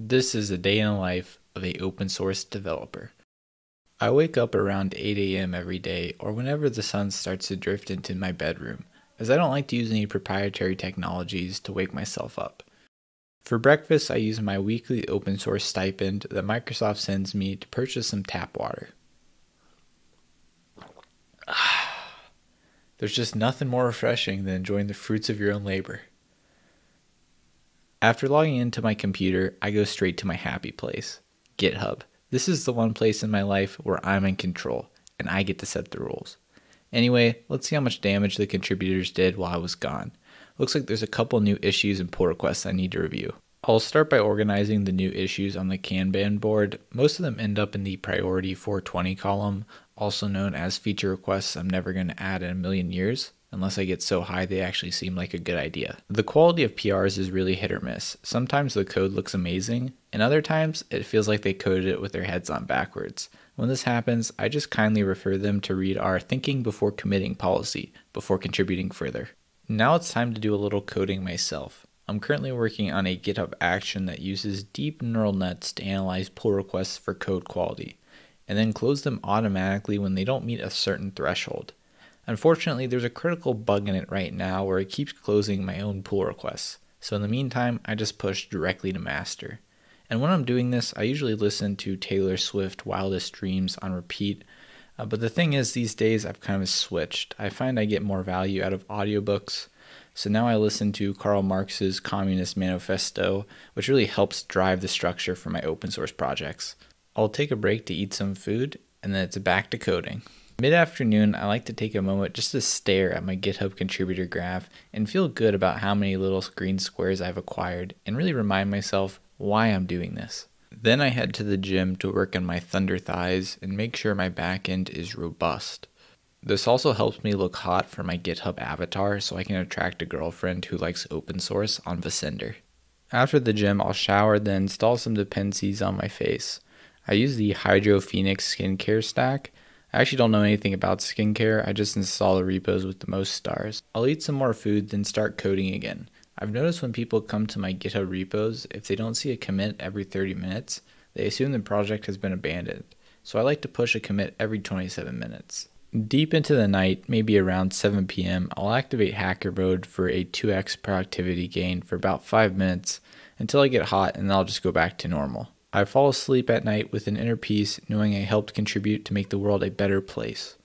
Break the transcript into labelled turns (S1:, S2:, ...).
S1: This is a day in the life of a open source developer. I wake up around 8 a.m. every day or whenever the sun starts to drift into my bedroom, as I don't like to use any proprietary technologies to wake myself up. For breakfast, I use my weekly open source stipend that Microsoft sends me to purchase some tap water. There's just nothing more refreshing than enjoying the fruits of your own labor. After logging into my computer, I go straight to my happy place GitHub. This is the one place in my life where I'm in control and I get to set the rules. Anyway, let's see how much damage the contributors did while I was gone. Looks like there's a couple new issues and pull requests I need to review. I'll start by organizing the new issues on the Kanban board. Most of them end up in the priority 420 column, also known as feature requests I'm never going to add in a million years unless I get so high they actually seem like a good idea. The quality of PRs is really hit or miss. Sometimes the code looks amazing, and other times it feels like they coded it with their heads on backwards. When this happens, I just kindly refer them to read our thinking before committing policy before contributing further. Now it's time to do a little coding myself. I'm currently working on a GitHub action that uses deep neural nets to analyze pull requests for code quality, and then close them automatically when they don't meet a certain threshold. Unfortunately, there's a critical bug in it right now where it keeps closing my own pull requests. So in the meantime, I just push directly to master. And when I'm doing this, I usually listen to Taylor Swift Wildest Dreams on repeat. Uh, but the thing is, these days I've kind of switched. I find I get more value out of audiobooks. So now I listen to Karl Marx's Communist Manifesto, which really helps drive the structure for my open source projects. I'll take a break to eat some food, and then it's back to coding. Mid afternoon, I like to take a moment just to stare at my GitHub contributor graph and feel good about how many little green squares I've acquired and really remind myself why I'm doing this. Then I head to the gym to work on my thunder thighs and make sure my back end is robust. This also helps me look hot for my GitHub avatar so I can attract a girlfriend who likes open source on Vacinder. After the gym, I'll shower, then install some dependencies on my face. I use the Hydro Phoenix skincare stack I actually don't know anything about skincare, I just install the repos with the most stars. I'll eat some more food, then start coding again. I've noticed when people come to my GitHub repos, if they don't see a commit every 30 minutes, they assume the project has been abandoned. So I like to push a commit every 27 minutes. Deep into the night, maybe around 7 p.m., I'll activate hacker mode for a 2x productivity gain for about 5 minutes until I get hot and then I'll just go back to normal. I fall asleep at night with an inner peace knowing I helped contribute to make the world a better place.